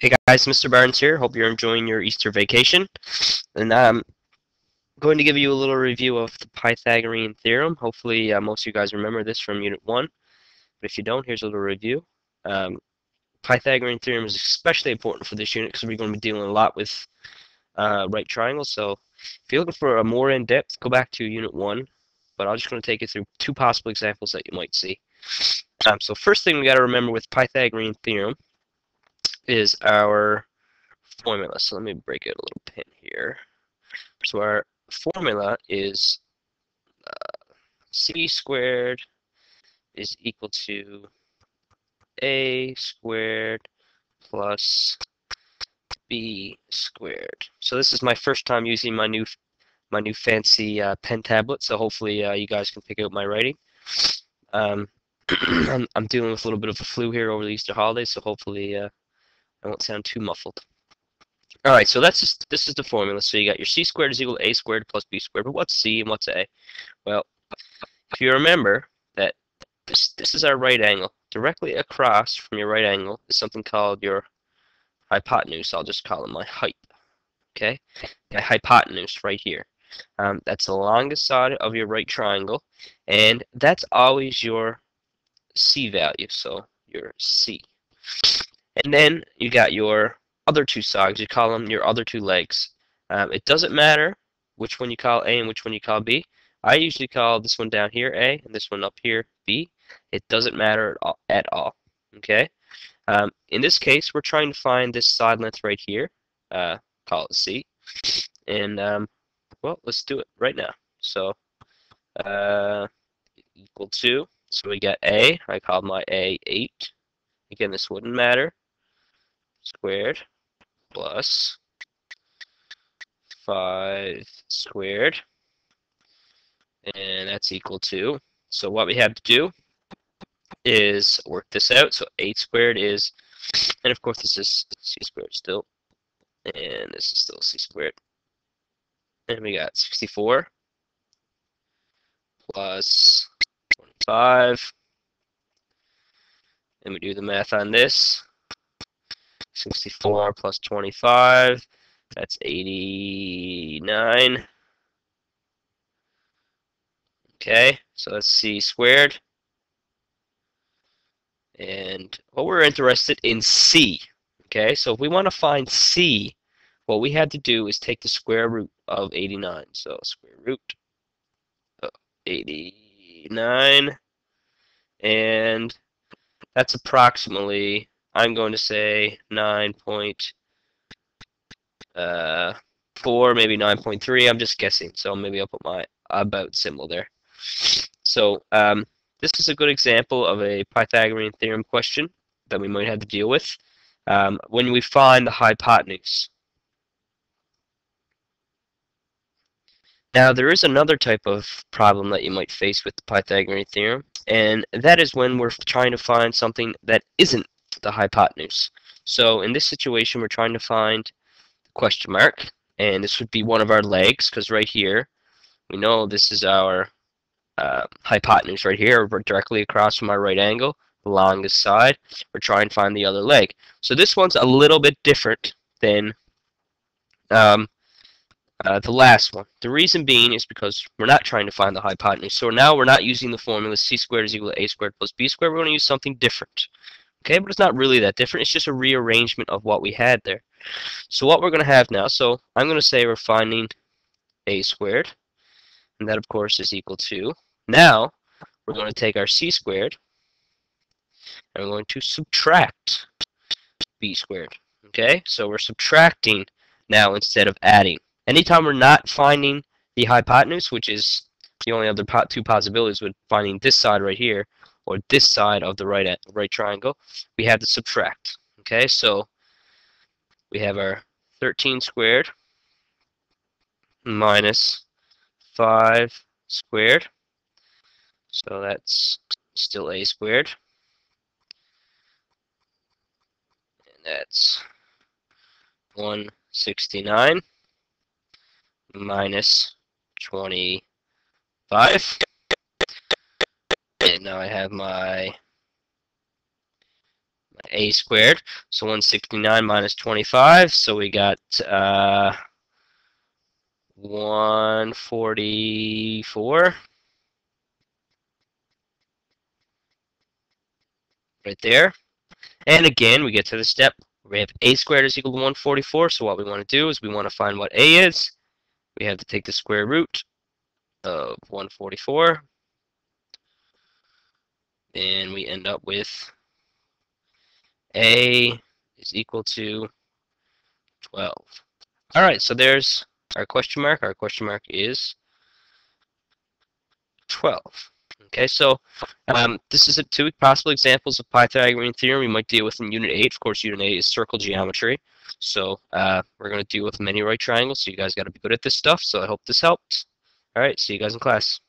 Hey guys, Mr. Barnes here. Hope you're enjoying your Easter vacation. And I'm going to give you a little review of the Pythagorean theorem. Hopefully, uh, most of you guys remember this from Unit 1. But if you don't, here's a little review. Um, Pythagorean theorem is especially important for this unit because we're going to be dealing a lot with uh, right triangles. So if you're looking for a more in-depth, go back to Unit 1. But I'm just going to take you through two possible examples that you might see. Um, so first thing we got to remember with Pythagorean theorem is our formula. So let me break it a little pin here. So our formula is uh, c squared is equal to a squared plus b squared. So this is my first time using my new my new fancy uh, pen tablet, so hopefully uh, you guys can pick out my writing. Um, I'm, I'm, dealing with a little bit of a flu here over the Easter holidays, so hopefully uh, I won't sound too muffled. All right, so that's just, this is the formula. So you got your c squared is equal to a squared plus b squared. But what's c and what's a? Well, if you remember that this this is our right angle. Directly across from your right angle is something called your hypotenuse. I'll just call it my height. Okay, my hypotenuse right here. Um, that's the longest side of your right triangle, and that's always your c value. So your c. And then you got your other two sides. You call them your other two legs. Um, it doesn't matter which one you call A and which one you call B. I usually call this one down here A and this one up here B. It doesn't matter at all. At all okay. Um, in this case, we're trying to find this side length right here. Uh, call it C. And um, well, let's do it right now. So uh, equal to. So we got A. I called my A 8. Again, this wouldn't matter squared plus 5 squared. And that's equal to, so what we have to do is work this out. So 8 squared is, and of course this is c squared still, and this is still c squared. And we got 64 plus 25. And we do the math on this. 64 plus 25, that's 89. Okay, so let's see squared. And what we're interested in C. Okay, so if we want to find C, what we had to do is take the square root of 89. So square root of 89. And that's approximately I'm going to say 9.4, uh, maybe 9.3. I'm just guessing, so maybe I'll put my about symbol there. So um, this is a good example of a Pythagorean theorem question that we might have to deal with um, when we find the hypotenuse. Now, there is another type of problem that you might face with the Pythagorean theorem, and that is when we're trying to find something that isn't the hypotenuse. So in this situation, we're trying to find the question mark, and this would be one of our legs, because right here, we know this is our uh, hypotenuse right here, directly across from our right angle, the longest side. We're trying to find the other leg. So this one's a little bit different than um, uh, the last one. The reason being is because we're not trying to find the hypotenuse. So now we're not using the formula c squared is equal to a squared plus b squared. We're going to use something different. Okay, but it's not really that different. It's just a rearrangement of what we had there. So what we're going to have now, so I'm going to say we're finding a squared, and that of course is equal to, now we're going to take our c squared, and we're going to subtract b squared. Okay, so we're subtracting now instead of adding. Anytime we're not finding the hypotenuse, which is the only other two possibilities with finding this side right here, or this side of the right right triangle, we have to subtract. Okay, so we have our 13 squared minus 5 squared. So that's still a squared. And that's 169 minus 25. Now I have my my a squared. So 169 minus 25, so we got uh, 144 right there. And again, we get to the step we have a squared is equal to 144, so what we want to do is we want to find what a is. We have to take the square root of 144, and we end up with a is equal to 12. All right, so there's our question mark. Our question mark is 12. Okay, so um, this is a two possible examples of Pythagorean theorem we might deal with in Unit 8. Of course, Unit 8 is circle geometry. So uh, we're going to deal with many right triangles, so you guys got to be good at this stuff. So I hope this helped. All right, see you guys in class.